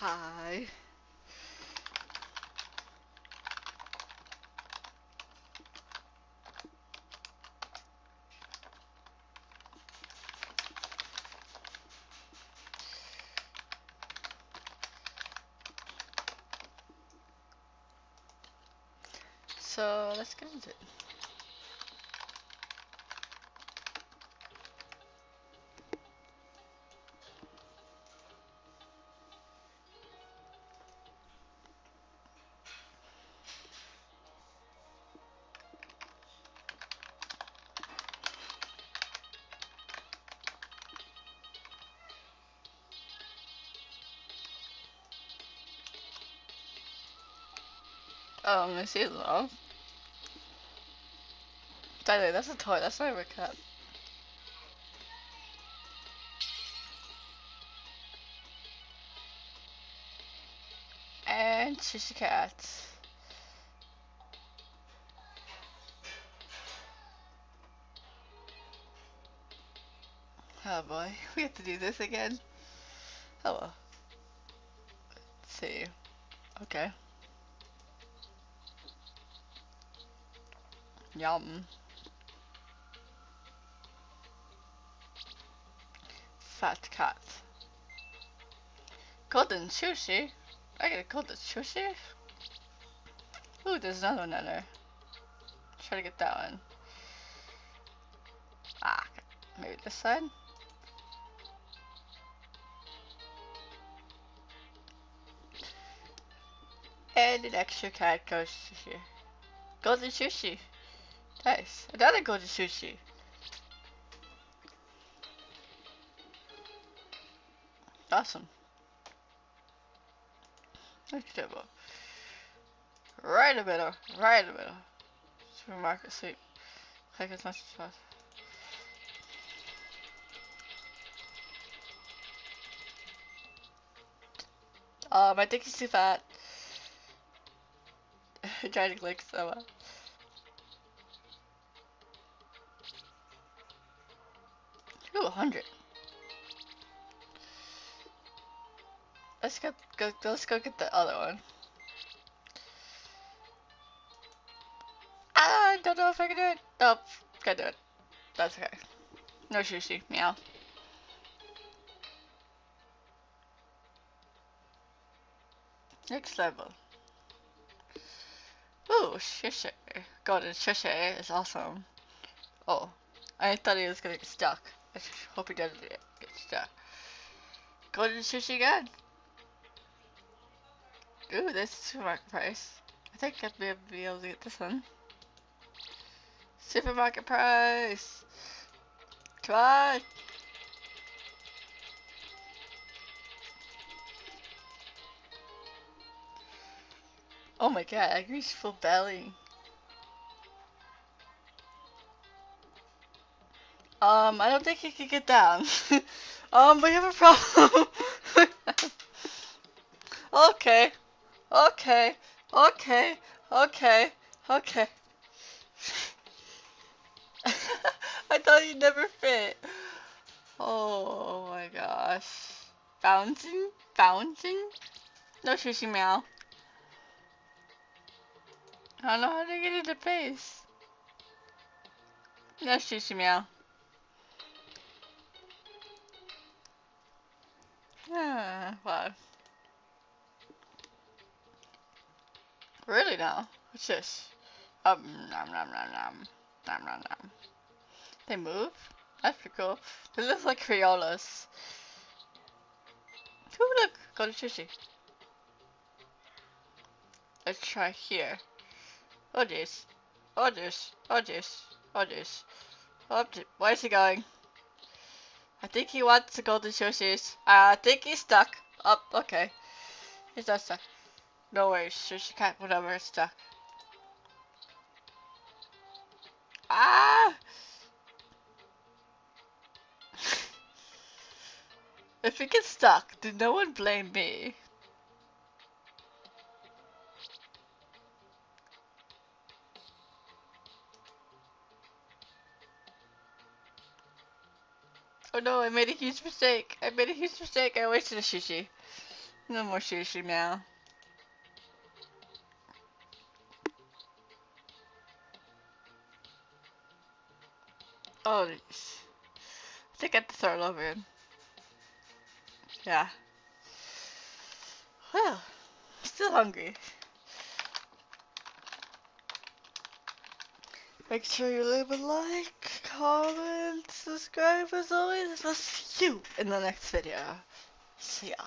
Hi. So let's get into it. Oh, gonna see it. Tyler, that's a toy, that's not a cat. And Sushi Cat. Oh boy, we have to do this again. Well. Let's see. Okay. Yum. Fat cat. Golden sushi? I get a golden sushi? Ooh, there's another one there. Try to get that one. Ah, maybe this side? And an extra cat goes sushi. Golden sushi. Nice. Another golden sushi. Awesome. Vegetable. Right in the middle. Right in the middle. Supermarket. Click as much as possible. Um, I think he's too fat. trying to click so much. Ooh, 100. Let's go, go, let's go get the other one. Ah, I don't know if I can do it. Nope, can't do it. That's okay. No sushi, meow. Next level. Ooh, Shisha. Golden Shisha is awesome. Oh, I thought he was gonna get stuck. I just hope he doesn't get stuck. Golden Sushi again. Ooh, this is supermarket price. I think I'd be able, be able to get this one. Supermarket price! Come on! Oh my god, I reached full belly. Um, I don't think he can get down. um, we have a problem. okay. Okay. Okay. Okay. Okay. I thought you'd never fit. Oh my gosh. Bouncing? Bouncing? No sushi meow. I don't know how to get into face. No sushi meow. Wow. Really now? What's this? Um, nom nom nom nom. Nom nom nom. They move? That's pretty cool. They look like Criolas. Ooh, look! Go to sushi. Let's try here. Oh, this. Oh, this. Oh, this. Oh, this. Oh, where's he going? I think he wants to go to Sushi's. I think he's stuck. Oh, okay. He's not stuck. No worries, Cat, whatever, it's stuck. Ah! if he gets stuck, then no one blame me. Oh no, I made a huge mistake. I made a huge mistake. I wasted a sushi. No more sushi now. Oh. I think I have to it over in. Yeah. Well, still hungry. Make sure you leave a like, comment, subscribe as always. I'll see you in the next video. See ya.